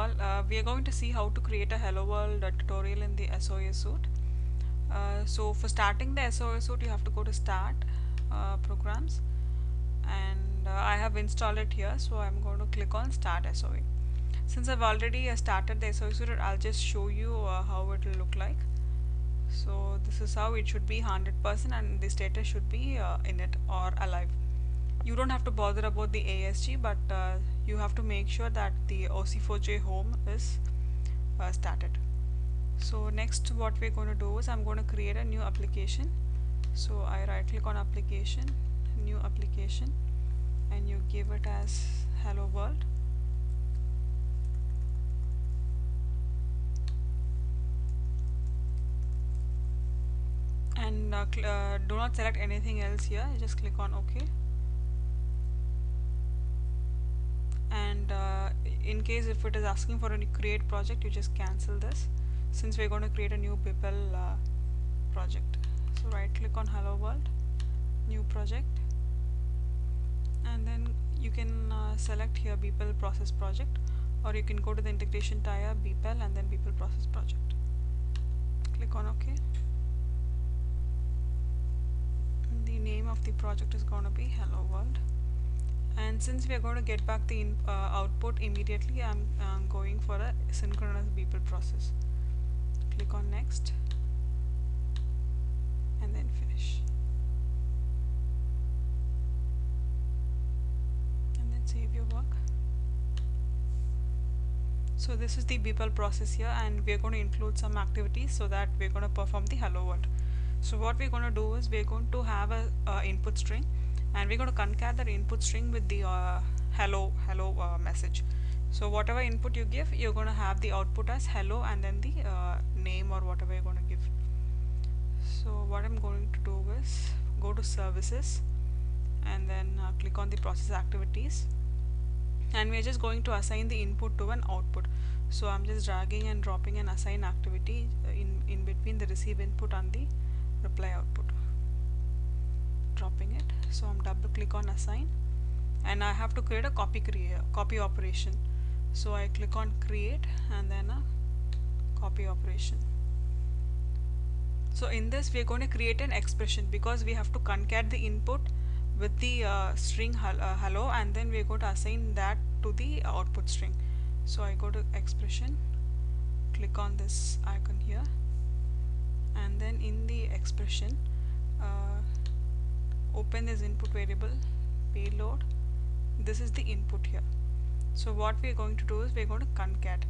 all uh, we are going to see how to create a hello world uh, tutorial in the SOA suite. Uh, so for starting the SOA suite you have to go to start uh, programs. And uh, I have installed it here so I'm going to click on start SOA since I've already uh, started the SOA suite I'll just show you how it will look like. So this is how it should be 100% and the status should be in it or alive you don't have to bother about the ASG but uh, you have to make sure that the OC4J home is uh, started. So next what we're going to do is I'm going to create a new application. So I right click on application new application and you give it as hello world. And uh, uh, do not select anything else here just click on ok in case if it is asking for a create project you just cancel this since we're going to create a new BPEL uh, project. So right click on hello world new project and then you can uh, select here BPEL process project or you can go to the integration tab BPEL and then BPEL process project. Click on ok. The name of the project is going to be hello world and since we are going to get back the in, uh, output immediately I'm uh, going for a synchronous BPEL process. Click on next. And then finish. And then save your work. So this is the BPEL process here and we're going to include some activities so that we're going to perform the hello world. So what we're going to do is we're going to have a uh, input string and we're going to concat that input string with the uh, hello hello uh, message. So whatever input you give you're going to have the output as hello and then the uh, name or whatever you're going to give. So what I'm going to do is go to services and then uh, click on the process activities. And we're just going to assign the input to an output. So I'm just dragging and dropping an assign activity uh, in in between the receive input and the reply output so I'm double click on assign. And I have to create a copy create copy operation. So I click on create and then a copy operation. So in this we are going to create an expression because we have to concat the input with the uh, string uh, hello and then we're going to assign that to the output string. So I go to expression click on this icon here. And then in the expression uh, open this input variable payload. This is the input here. So what we are going to do is we are going to concat.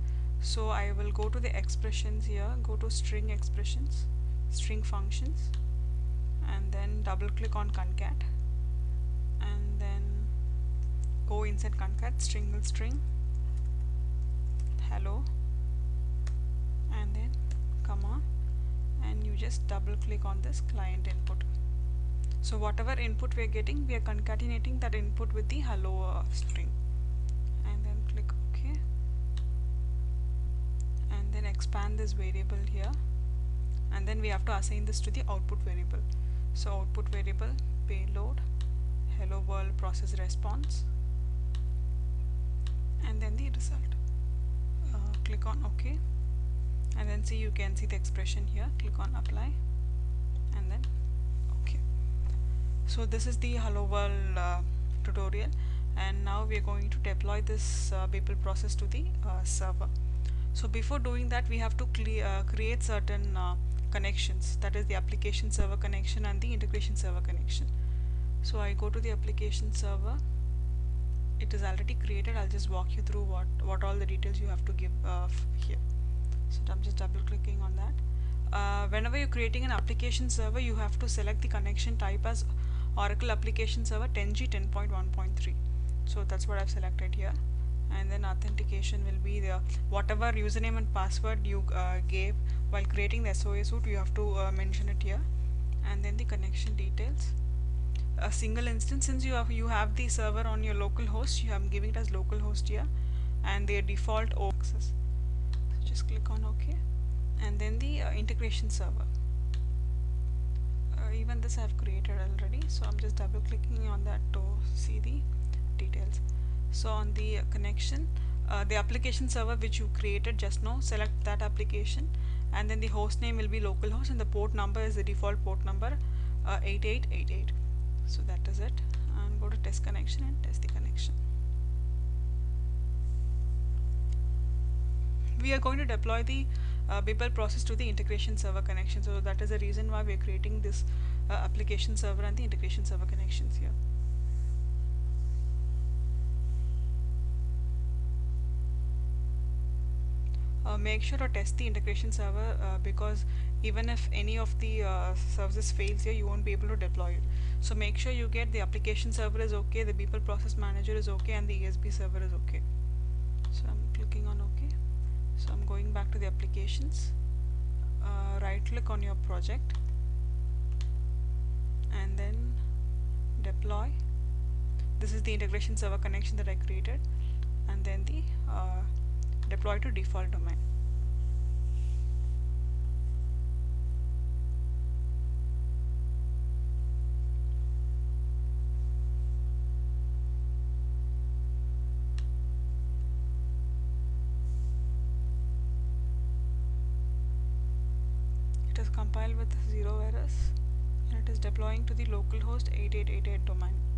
So I will go to the expressions here go to string expressions string functions and then double click on concat and then go inside concat string will string hello and then comma and you just double click on this client input so whatever input we are getting we are concatenating that input with the hello uh, string. And then click ok. And then expand this variable here. And then we have to assign this to the output variable. So output variable payload hello world process response. And then the result. Uh, click on ok. And then see you can see the expression here. Click on apply. And then so this is the hello world uh, tutorial. And now we are going to deploy this uh, BPEL process to the uh, server. So before doing that we have to uh, create certain uh, connections. That is the application server connection and the integration server connection. So I go to the application server. It is already created. I'll just walk you through what what all the details you have to give uh, here. So I'm just double clicking on that. Whenever you're creating an application server you have to select the connection type as Oracle application server 10g 10.1.3 so that's what I've selected here. And then authentication will be the whatever username and password you uh, gave while creating the SOA suite you have to uh, mention it here. And then the connection details. A single instance since you have you have the server on your local host you have giving it as local host here. And their default access so just click on ok. And then the uh, integration server even this I have created already so I'm just double clicking on that to see the details. So on the connection uh, the application server which you created just now select that application and then the host name will be localhost and the port number is the default port number uh, 8888 so that is it. And go to test connection and test the connection. We are going to deploy the uh, process to the integration server connection. So that is the reason why we are creating this uh, application server and the integration server connections here. Uh, make sure to test the integration server uh, because even if any of the uh, services fails here you won't be able to deploy it. So make sure you get the application server is okay the BPEL process manager is okay and the ESB server is okay. So I'm clicking on OK so I'm going back to the applications. Uh, right click on your project. And then deploy. This is the integration server connection that I created. And then the uh, deploy to default domain. Compiled with zero errors and it is deploying to the localhost 8888 domain.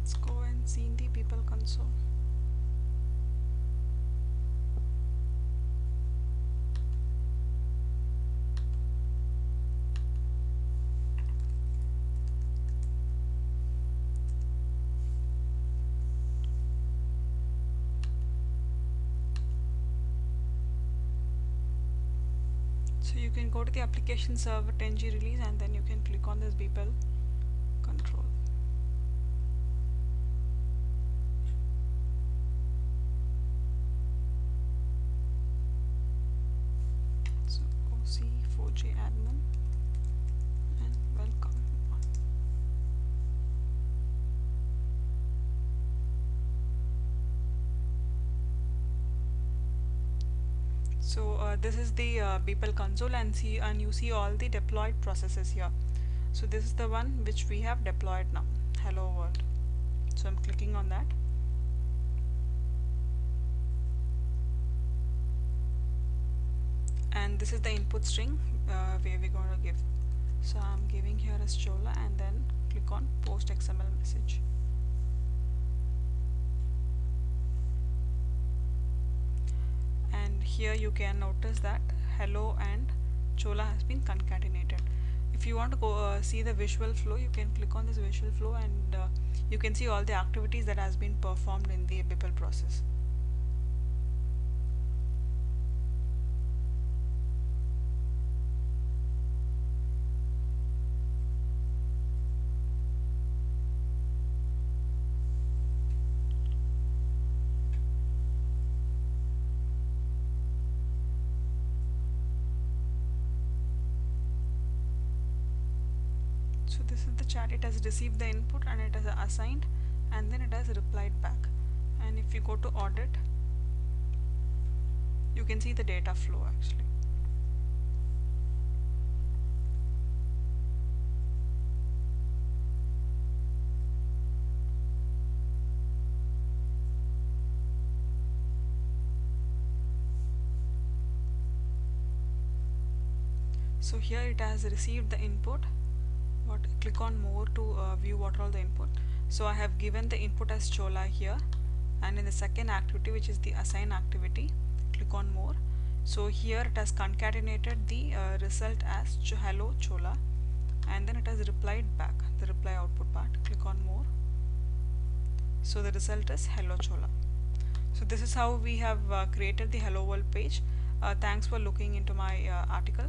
Let's go and see the BPEL console. So you can go to the application server 10g release and then you can click on this BPEL control. OC4J admin and welcome. So uh, this is the uh, BPEL console and see and you see all the deployed processes here. So this is the one which we have deployed now. Hello world. So I'm clicking on that. and this is the input string uh, where we're going to give. So I'm giving here as Chola and then click on post XML message. And here you can notice that hello and Chola has been concatenated. If you want to go uh, see the visual flow you can click on this visual flow and uh, you can see all the activities that has been performed in the BPEL process so this is the chat. It has received the input and it has assigned and then it has replied back. And if you go to audit you can see the data flow actually. So here it has received the input what click on more to uh, view what are all the input. So I have given the input as chola here and in the second activity which is the assign activity click on more. So here it has concatenated the uh, result as ch hello chola and then it has replied back the reply output part. Click on more. So the result is hello chola. So this is how we have uh, created the hello world page. Uh, thanks for looking into my uh, article